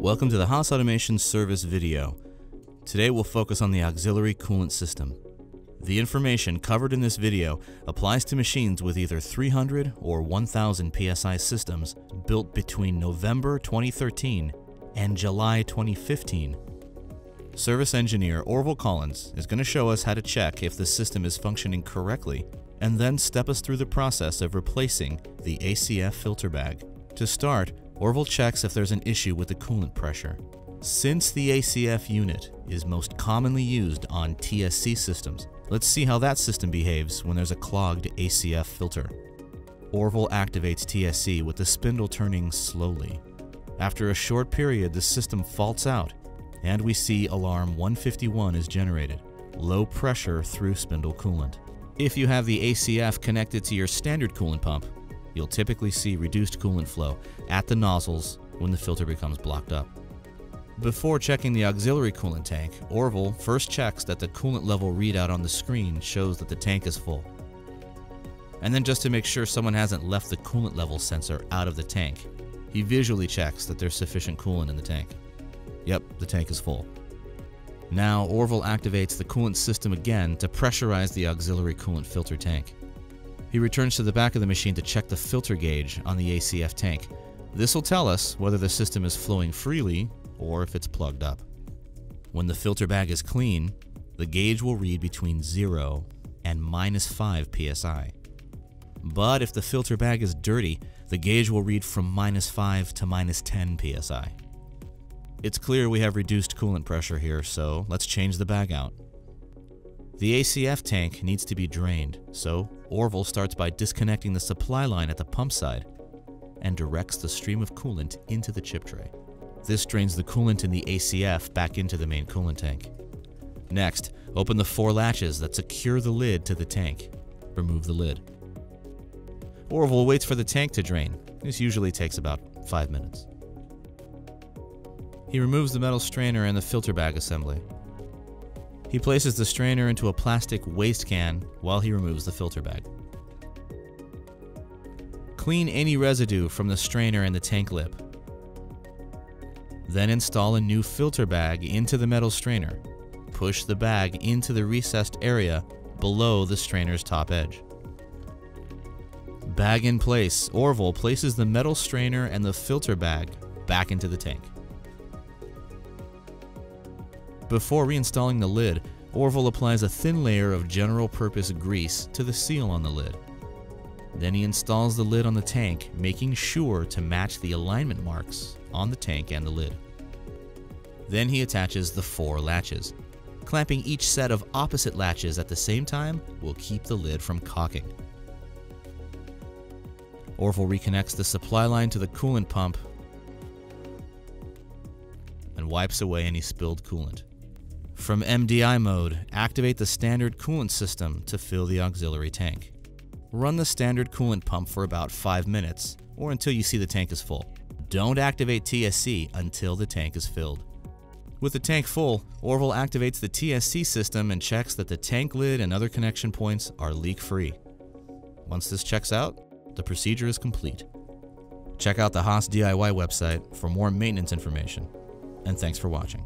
Welcome to the Haas Automation Service video. Today we'll focus on the auxiliary coolant system. The information covered in this video applies to machines with either 300 or 1000 psi systems built between November 2013 and July 2015. Service engineer Orville Collins is going to show us how to check if the system is functioning correctly and then step us through the process of replacing the ACF filter bag. To start, Orville checks if there's an issue with the coolant pressure. Since the ACF unit is most commonly used on TSC systems, let's see how that system behaves when there's a clogged ACF filter. Orville activates TSC with the spindle turning slowly. After a short period, the system faults out, and we see alarm 151 is generated, low pressure through spindle coolant. If you have the ACF connected to your standard coolant pump, you'll typically see reduced coolant flow at the nozzles when the filter becomes blocked up. Before checking the auxiliary coolant tank, Orville first checks that the coolant level readout on the screen shows that the tank is full. And then just to make sure someone hasn't left the coolant level sensor out of the tank, he visually checks that there's sufficient coolant in the tank. Yep, the tank is full. Now, Orville activates the coolant system again to pressurize the auxiliary coolant filter tank. He returns to the back of the machine to check the filter gauge on the ACF tank. This will tell us whether the system is flowing freely or if it's plugged up. When the filter bag is clean, the gauge will read between 0 and minus 5 psi. But if the filter bag is dirty, the gauge will read from minus 5 to minus 10 psi. It's clear we have reduced coolant pressure here, so let's change the bag out. The ACF tank needs to be drained, so Orville starts by disconnecting the supply line at the pump side and directs the stream of coolant into the chip tray. This drains the coolant in the ACF back into the main coolant tank. Next, open the four latches that secure the lid to the tank. Remove the lid. Orville waits for the tank to drain. This usually takes about 5 minutes. He removes the metal strainer and the filter bag assembly. He places the strainer into a plastic waste can while he removes the filter bag. Clean any residue from the strainer and the tank lip. Then install a new filter bag into the metal strainer. Push the bag into the recessed area below the strainer's top edge. Bag in place, Orville places the metal strainer and the filter bag back into the tank. Before reinstalling the lid, Orville applies a thin layer of general purpose grease to the seal on the lid. Then he installs the lid on the tank, making sure to match the alignment marks on the tank and the lid. Then he attaches the four latches. Clamping each set of opposite latches at the same time will keep the lid from cocking. Orville reconnects the supply line to the coolant pump and wipes away any spilled coolant. From MDI mode, activate the standard coolant system to fill the auxiliary tank. Run the standard coolant pump for about 5 minutes, or until you see the tank is full. Don't activate TSC until the tank is filled. With the tank full, Orville activates the TSC system and checks that the tank lid and other connection points are leak-free. Once this checks out, the procedure is complete. Check out the Haas DIY website for more maintenance information, and thanks for watching.